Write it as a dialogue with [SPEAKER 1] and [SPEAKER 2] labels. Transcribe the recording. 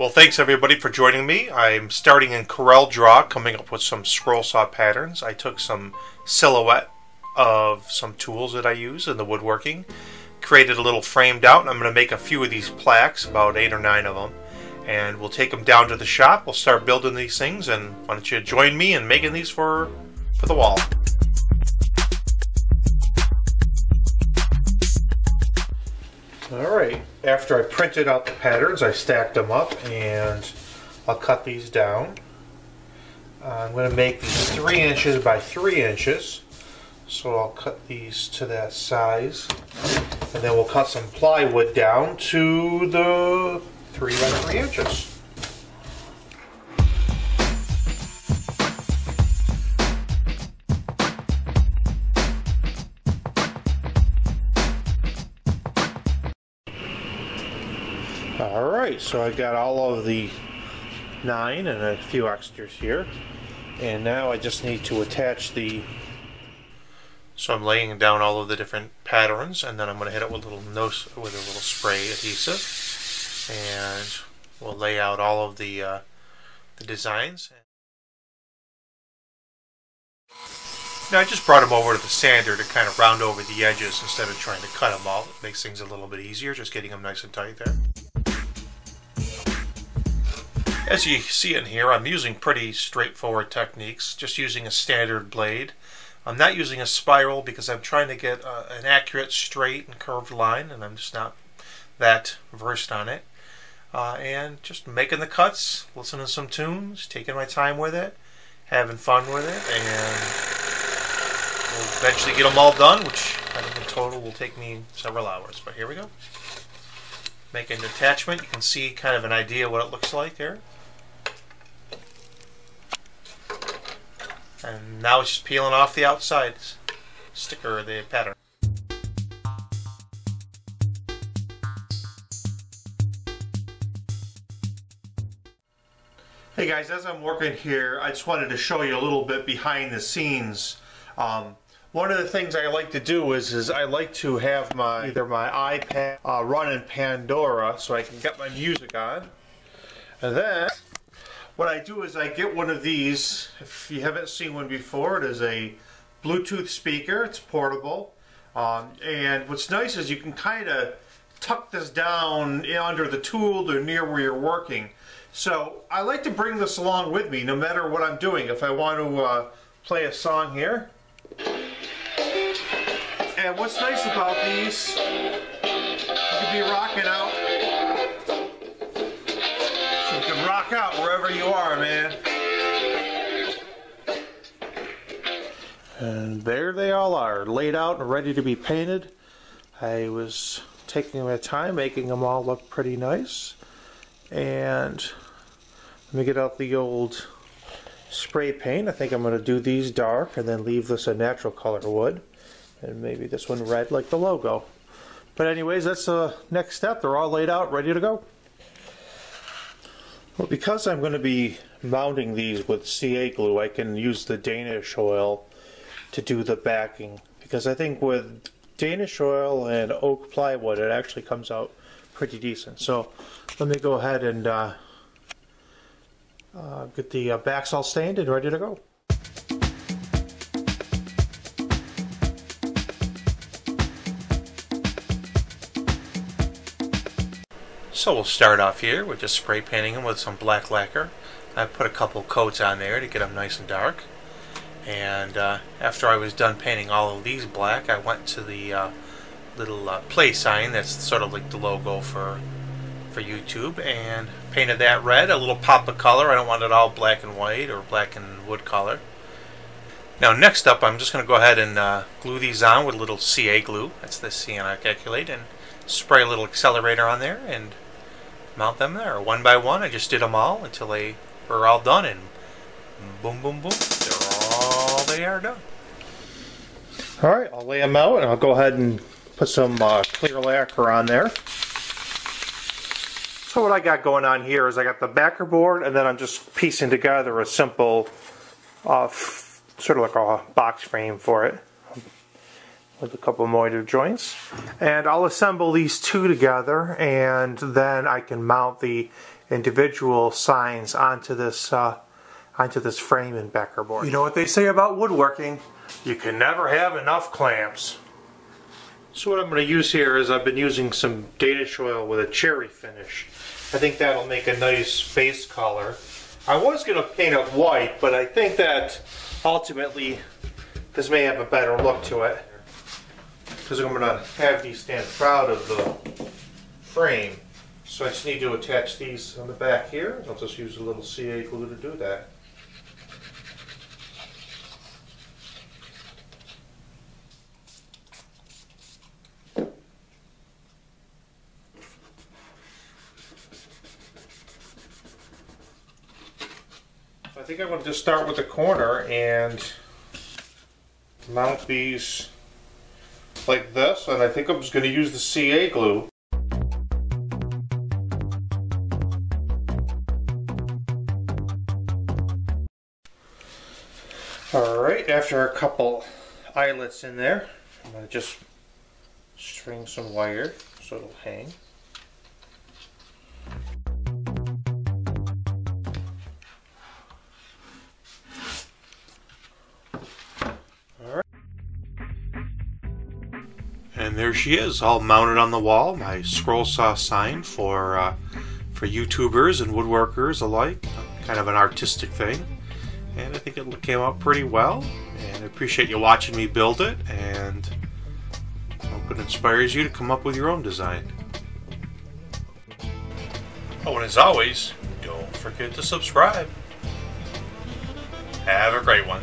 [SPEAKER 1] Well, thanks everybody for joining me. I'm starting in Corel Draw, coming up with some scroll saw patterns. I took some silhouette of some tools that I use in the woodworking, created a little framed out, and I'm going to make a few of these plaques, about eight or nine of them, and we'll take them down to the shop. We'll start building these things, and why don't you join me in making these for, for the wall. Alright, after I printed out the patterns, I stacked them up and I'll cut these down. I'm going to make these 3 inches by 3 inches. So I'll cut these to that size. And then we'll cut some plywood down to the 3 by 3 inches. Alright, so I got all of the nine and a few extras here. And now I just need to attach the... So I'm laying down all of the different patterns and then I'm going to hit it with a little nose, with a little spray adhesive. And we'll lay out all of the, uh, the designs. Now I just brought them over to the sander to kind of round over the edges instead of trying to cut them all. It makes things a little bit easier, just getting them nice and tight there. As you see in here, I'm using pretty straightforward techniques, just using a standard blade. I'm not using a spiral because I'm trying to get uh, an accurate straight and curved line, and I'm just not that versed on it. Uh, and just making the cuts, listening to some tunes, taking my time with it, having fun with it, and we'll eventually get them all done, which I think in total will take me several hours. But here we go. Making an attachment, you can see kind of an idea what it looks like there. And now it's just peeling off the outside sticker of the pattern. Hey guys, as I'm working here, I just wanted to show you a little bit behind the scenes. Um, one of the things I like to do is, is I like to have my either my iPad uh, running Pandora so I can get my music on. And then what I do is I get one of these. If you haven't seen one before, it is a Bluetooth speaker. It's portable. Um, and what's nice is you can kind of tuck this down under the tool or near where you're working. So I like to bring this along with me no matter what I'm doing. If I want to uh, play a song here. And what's nice about these, you can be rocking out You can rock out wherever you are, man. And there they all are, laid out and ready to be painted. I was taking my time making them all look pretty nice. And let me get out the old spray paint. I think I'm going to do these dark and then leave this a natural color wood. And maybe this one red like the logo. But anyways, that's the next step. They're all laid out, ready to go. Well, because I'm going to be mounting these with CA glue, I can use the Danish oil to do the backing. Because I think with Danish oil and oak plywood, it actually comes out pretty decent. So let me go ahead and uh, uh, get the uh, backs all stained and ready to go. So we'll start off here with just spray painting them with some black lacquer. I put a couple coats on there to get them nice and dark. And uh, after I was done painting all of these black, I went to the uh, little uh, play sign that's sort of like the logo for for YouTube and painted that red, a little pop of color. I don't want it all black and white or black and wood color. Now next up I'm just going to go ahead and uh, glue these on with a little CA glue. That's the Cyanoacrylate Acrylate and spray a little accelerator on there and mount them there one by one. I just did them all until they were all done, and boom, boom, boom, they're all they are done. All right, I'll lay them out, and I'll go ahead and put some uh, clear lacquer on there. So what I got going on here is I got the backer board, and then I'm just piecing together a simple, uh, sort of like a box frame for it with a couple molded joints. And I'll assemble these two together and then I can mount the individual signs onto this uh, onto this frame in backer board. You know what they say about woodworking? You can never have enough clamps. So what I'm going to use here is I've been using some Danish oil with a cherry finish. I think that'll make a nice base color. I was going to paint it white, but I think that ultimately this may have a better look to it. Because I'm going to have these stand proud of the frame. So I just need to attach these on the back here. I'll just use a little CA glue to do that. I think I'm going to just start with the corner and mount these like this and I think I'm just going to use the CA glue. Alright, after a couple eyelets in there, I'm going to just string some wire so it'll hang. And there she is, all mounted on the wall. My scroll saw sign for uh, for YouTubers and woodworkers alike. Kind of an artistic thing. And I think it came out pretty well. And I appreciate you watching me build it. And hope it inspires you to come up with your own design. Oh, and as always, don't forget to subscribe. Have a great one.